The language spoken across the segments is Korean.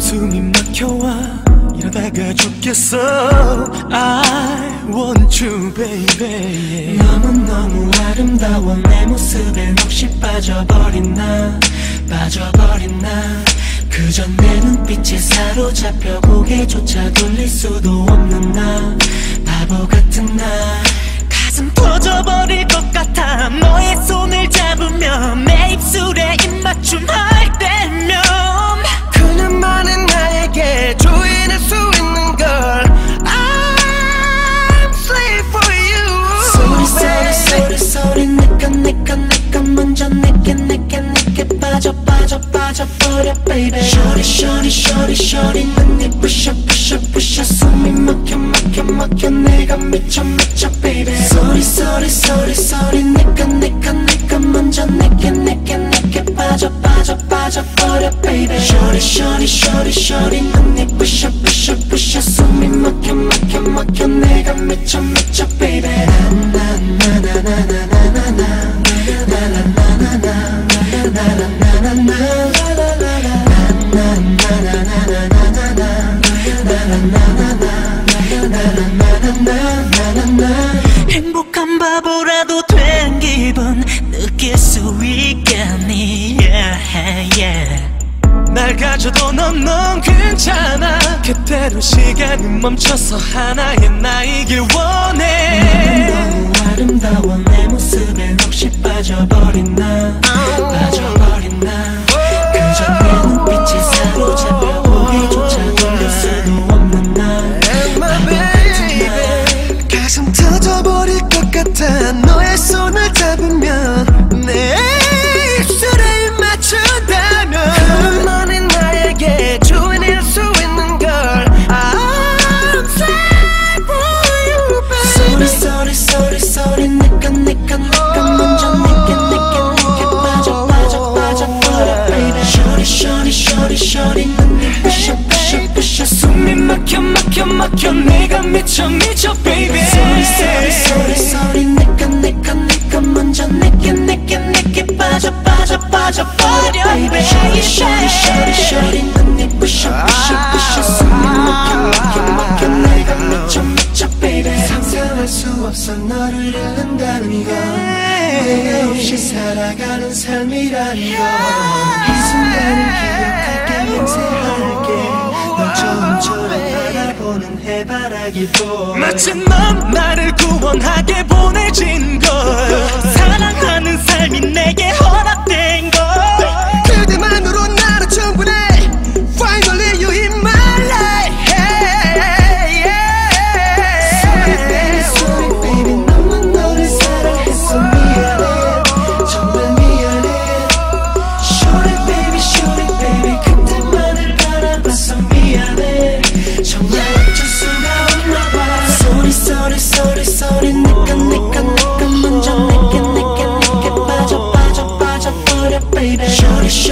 숨이 막혀와 이러다가 죽겠어. I want you baby. 너무너무 아름다워. 내 모습에 혹시 빠져버린 나 빠져버린 나 그저 내 눈빛에 사로잡혀 고개조차 돌릴 수도 없는 나 shorty shorty shorty 눈이 부셔 부셔 부셔. 숨이 막혀 막혀 막혀. 내가 미쳐 미쳐 baby. 소리 소리 소리 소리 내꺼 내꺼 내꺼 먼저 내게 내게 내게 빠져 빠져 빠져버려 baby. Shorty shorty shorty shorty. 눈이 부셔 부셔 부셔. 숨이 막혀 막혀 막혀. 내가 미쳐 미쳐 baby 행복한 바보라도 된 기분 느낄 수 있겠니? Yeah, yeah. 날 가져도 넌, 넌 괜찮아. 그대로 시간이 멈춰서 하나의 나이길 원해. 너무 아름다워 내 모습에 혹시 빠져버린 나. 빠져 수 없어 너를 잃는다는 걸 내가 없이 살아가는 삶이라는 걸이 순간을 기억할게 맹세할게. 널 처음처럼 바라보는 해바라기 보 마치 넌 나를 구원하게 보내진 걸. 사랑하는 삶이 내게 허락된 걸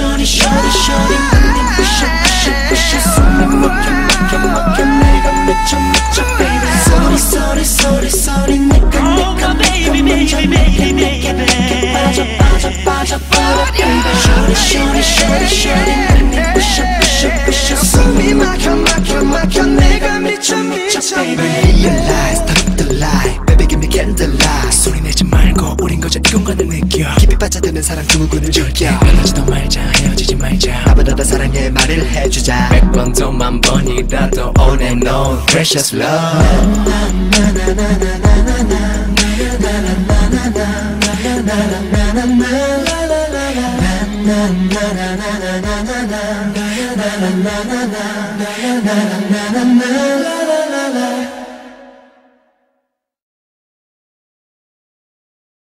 Shorty shorty shorty 눈이 부셔 부셔 부셔 숨이 막혀 막혀 막혀 내가 미쳐 미쳐 baby Sorry sorry sorry sorry 내가 내가 내가 먼저 내게 내게 내게 빠져 빠져 빠져버려 baby Shorty shorty shorty shorty 눈이 부셔 부셔 부셔 숨이 막혀 막혀 막혀 내가 미쳐 미쳐 baby 빠져드는 사랑 증후군을 즐겨 변하지도 말자 헤어지지 말자. 아무나도 사랑해 말을 해주자. 백 번 도 만 번이라도 on and on Precious love